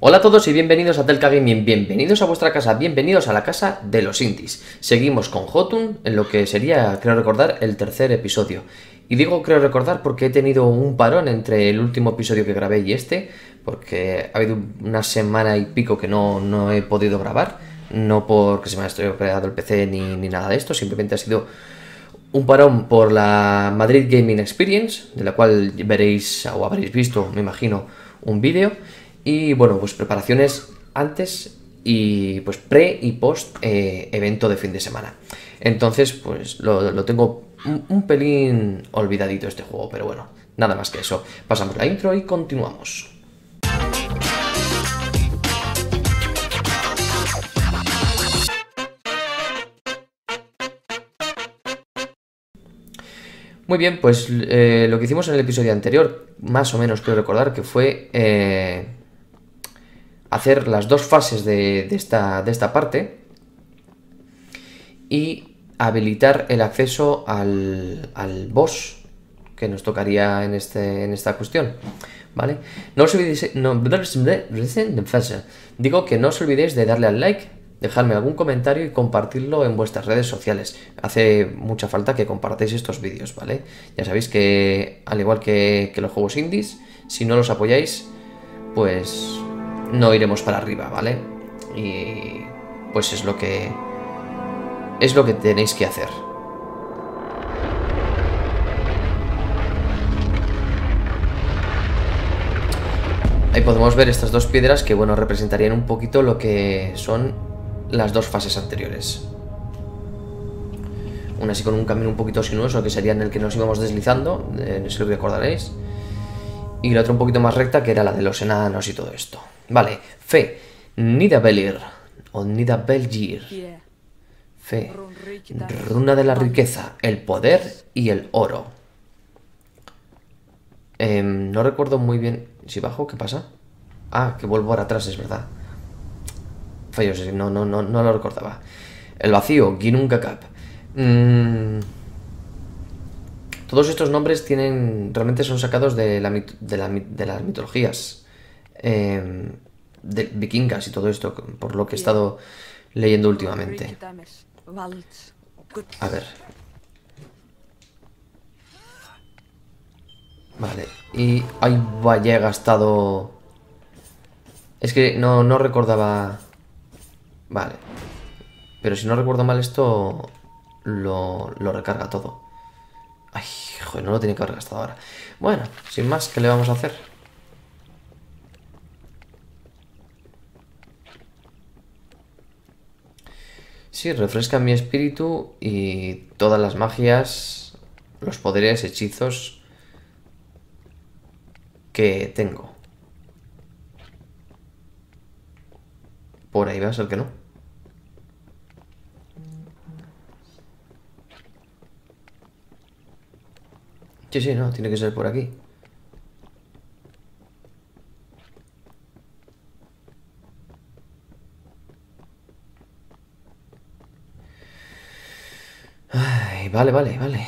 Hola a todos y bienvenidos a Telka Gaming, bienvenidos a vuestra casa, bienvenidos a la casa de los indies. Seguimos con Jotun en lo que sería, creo recordar, el tercer episodio. Y digo creo recordar porque he tenido un parón entre el último episodio que grabé y este, porque ha habido una semana y pico que no, no he podido grabar, no porque se me haya estropeado el PC ni, ni nada de esto, simplemente ha sido un parón por la Madrid Gaming Experience, de la cual veréis o habréis visto, me imagino, un vídeo. Y bueno, pues preparaciones antes y pues pre y post eh, evento de fin de semana. Entonces, pues lo, tengo un, pelín olvidadito este juego, pero bueno, nada más que eso. Pasamos la intro y continuamos. Muy bien, pues eh, lo que hicimos en el episodio anterior, más o menos quiero recordar que fue eh, hacer las dos fases de, esta, de esta parte y habilitar el acceso al, al boss que nos tocaría en, este, en esta cuestión. ¿Vale? No os olvidéis. No, digo que no os olvidéis de darle al like, dejarme algún comentario y compartirlo en vuestras redes sociales. Hace mucha falta que compartáis estos vídeos, ¿vale? Ya sabéis que, al igual que, que los juegos indies, si no los apoyáis, pues no iremos para arriba, ¿vale? Y pues es lo que es lo que tenéis que hacer. Ahí podemos ver estas dos piedras que, bueno, representarían un poquito lo que son las dos fases anteriores. Una así con un camino un poquito sinuoso, que sería en el que nos íbamos deslizando, eh, no sé si recordaréis. Y la otra un poquito más recta, que era la de los enanos y todo esto. Vale, fe. Nidabelir. O Nidabelir. Fe. Runa de la riqueza, el poder y el oro. Eh, no recuerdo muy bien. Si bajo, ¿qué pasa? Ah, que vuelvo ahora atrás, es verdad. Fallos, no, no, no, no lo recordaba. El vacío, Ginungakap. Mm. Todos estos nombres tienen. realmente son sacados de, la, de, la, de las mitologías. Eh, de vikingas y todo esto, por lo que he estado leyendo últimamente. A ver. Vale, y... Ay, vaya, he gastado... Es que no, no recordaba... Vale. Pero si no recuerdo mal esto... Lo, lo recarga todo. Ay, joder, no lo tenía que haber gastado ahora. Bueno, sin más, ¿qué le vamos a hacer? Sí, refresca mi espíritu y todas las magias, los poderes, hechizos que tengo. Por ahí va a ser que no. Sí, sí, no, tiene que ser por aquí. Ay, vale, vale, vale.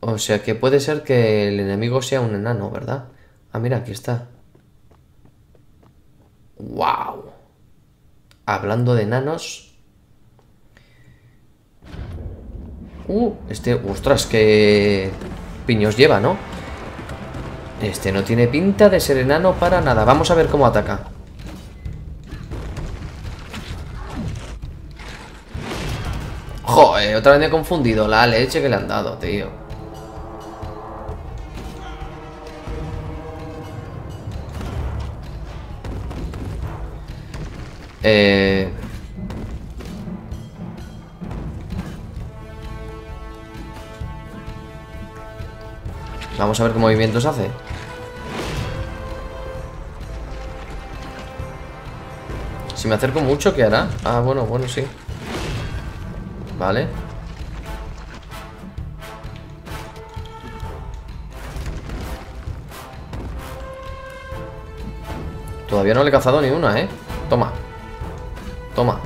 O sea que puede ser que el enemigo sea un enano, ¿verdad? Ah, mira, aquí está. ¡Wow! Hablando de enanos... Uh, este... ¡Ostras! ¡Qué piños lleva, ¿no? Este no tiene pinta de ser enano para nada. Vamos a ver cómo ataca. Otra vez me he confundido. La leche que le han dado, tío. Eh... Vamos a ver qué movimientos hace. Si me acerco mucho, ¿qué hará? Ah, bueno, bueno, sí. Vale. Todavía no le he cazado ni una, ¿eh? Toma. Toma.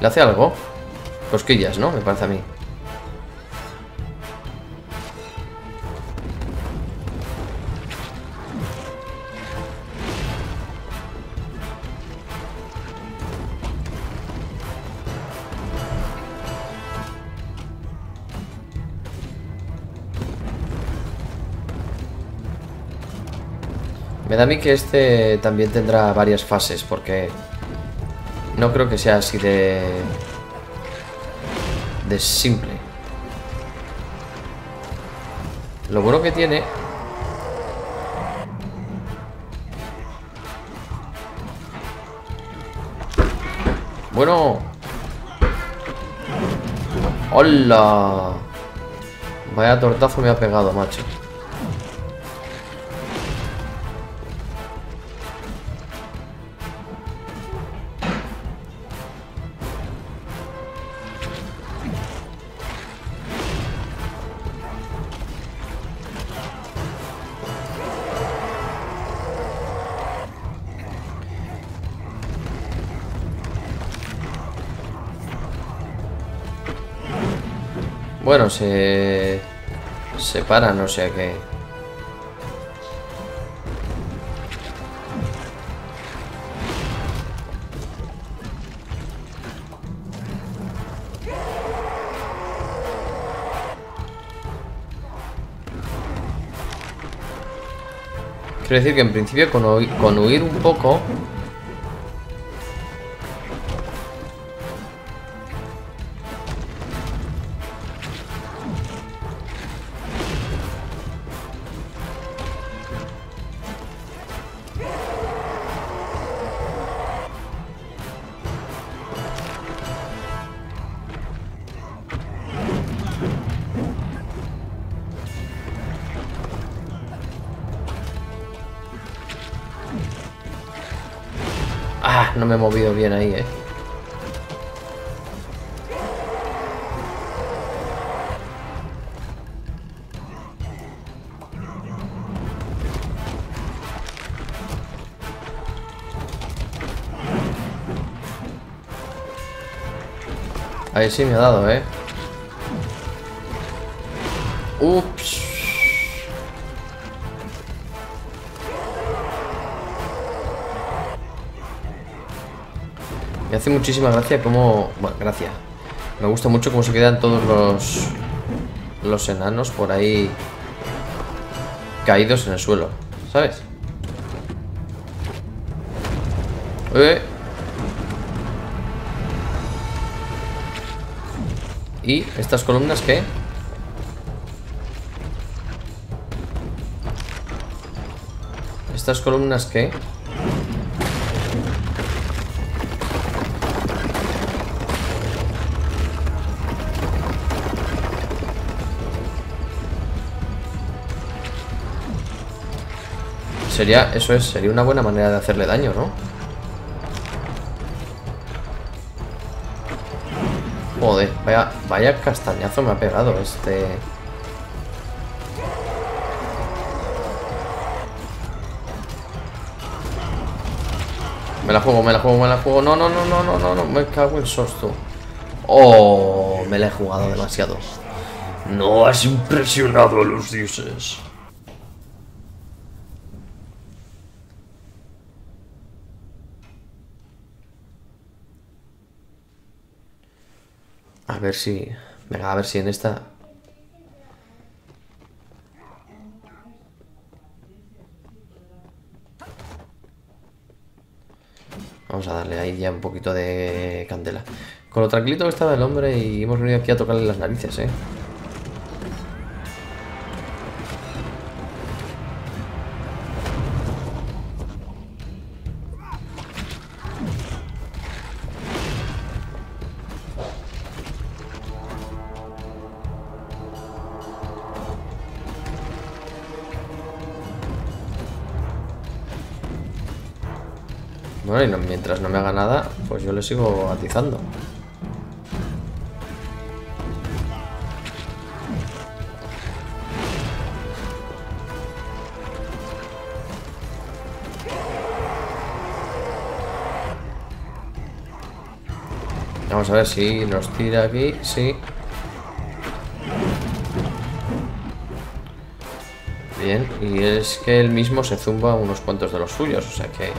¿Le hace algo? Cosquillas, ¿no? Me parece a mí. Me da a mí que este también tendrá varias fases, porque no creo que sea así de... de simple. Lo bueno que tiene... Bueno... ¡Hola! Vaya tortazo me ha pegado, macho. Bueno, se... Se paran, o sea que... Quiero decir que en principio con, con huir un poco no me he movido bien ahí, eh. Ahí sí me ha dado, eh. Ups. Me hace muchísima gracia cómo... Bueno, gracia. Me gusta mucho cómo se quedan todos los... Los enanos por ahí... Caídos en el suelo. ¿Sabes? Eh. ¿Y estas columnas qué? ¿Estas columnas qué? Sería, eso es, sería una buena manera de hacerle daño, ¿no? Joder, vaya, vaya castañazo me ha pegado este... Me la juego, me la juego, me la juego. No, no, no, no, no, no, no. Me cago en sosto. Oh, me la he jugado demasiado. No has impresionado a los dioses. Ver si... A ver si en esta... Vamos a darle ahí ya un poquito de candela. Con lo tranquilito que estaba el hombre y hemos venido aquí a tocarle las narices, ¿eh? Bueno, y mientras no me haga nada, pues yo le sigo atizando. Vamos a ver si nos tira aquí, sí. Bien, y es que él mismo se zumba unos cuantos de los suyos, o sea que...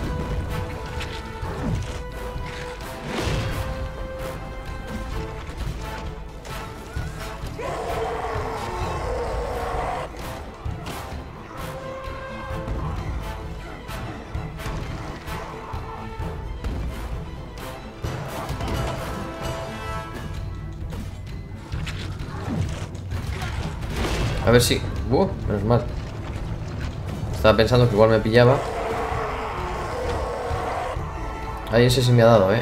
ver si... Uh, menos mal. Estaba pensando que igual me pillaba. Ahí ese sí me ha dado, ¿eh?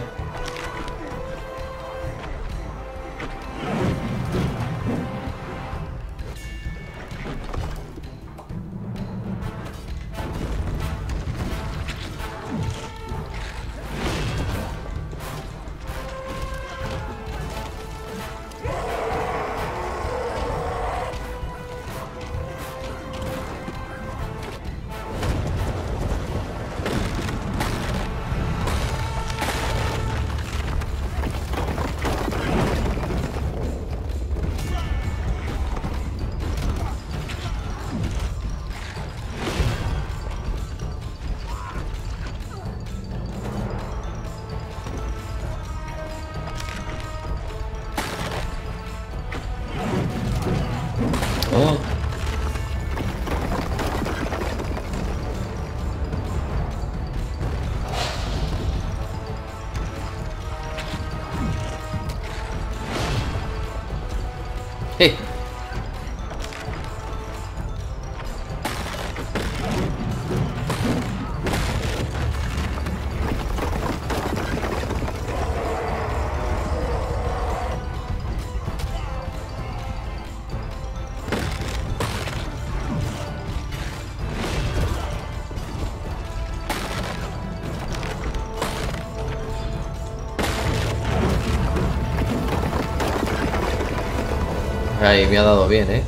Ahí me ha dado bien, ¿eh?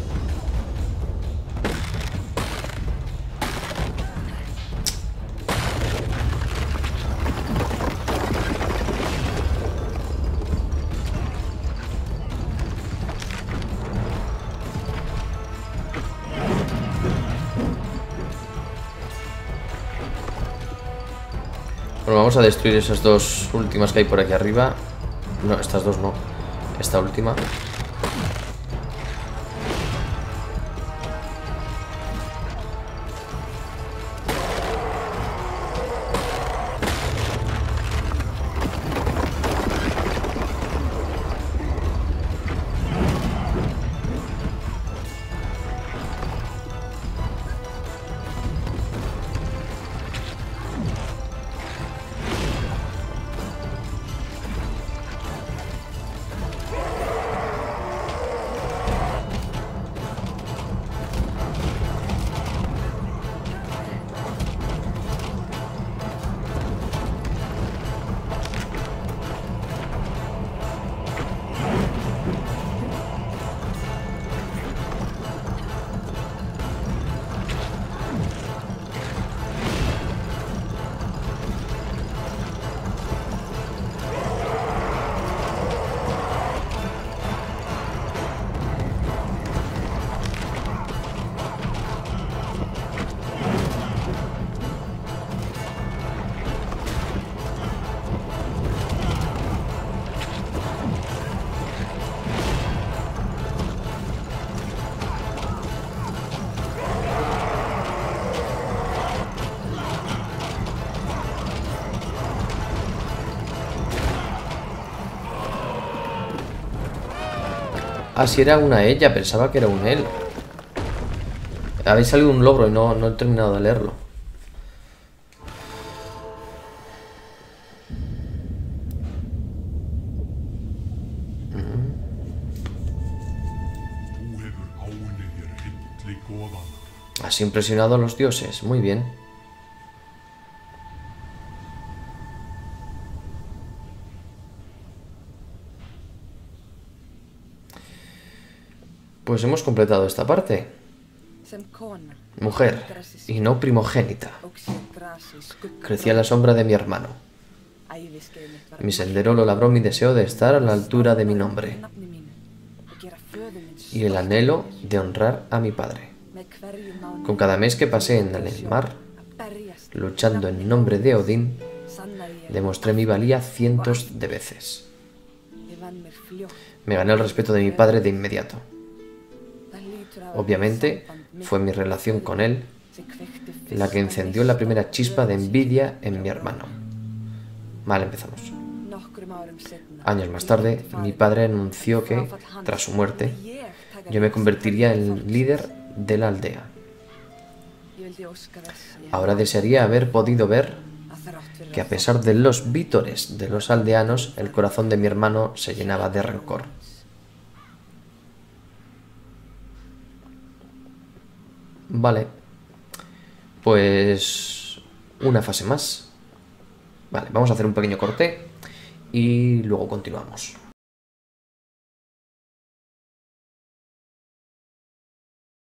Bueno, vamos a destruir esas dos últimas que hay por aquí arriba. No, estas dos no. Esta última. Ah, si era una ella, pensaba que era un él. Habéis salido un logro y no, no he terminado de leerlo. Has impresionado a los dioses. Muy bien. Pues hemos completado esta parte. Mujer, y no primogénita. Crecí a la sombra de mi hermano. Mi sendero lo labró mi deseo de estar a la altura de mi nombre y el anhelo de honrar a mi padre. Con cada mes que pasé en el mar, luchando en nombre de Odín, demostré mi valía cientos de veces. Me gané el respeto de mi padre de inmediato. Obviamente, fue mi relación con él la que encendió la primera chispa de envidia en mi hermano. Mal empezamos. Años más tarde, mi padre anunció que, tras su muerte, yo me convertiría en líder de la aldea. Ahora desearía haber podido ver que a pesar de los vítores de los aldeanos, el corazón de mi hermano se llenaba de rencor. Vale. Pues una fase más. Vale, vamos a hacer un pequeño corte y luego continuamos.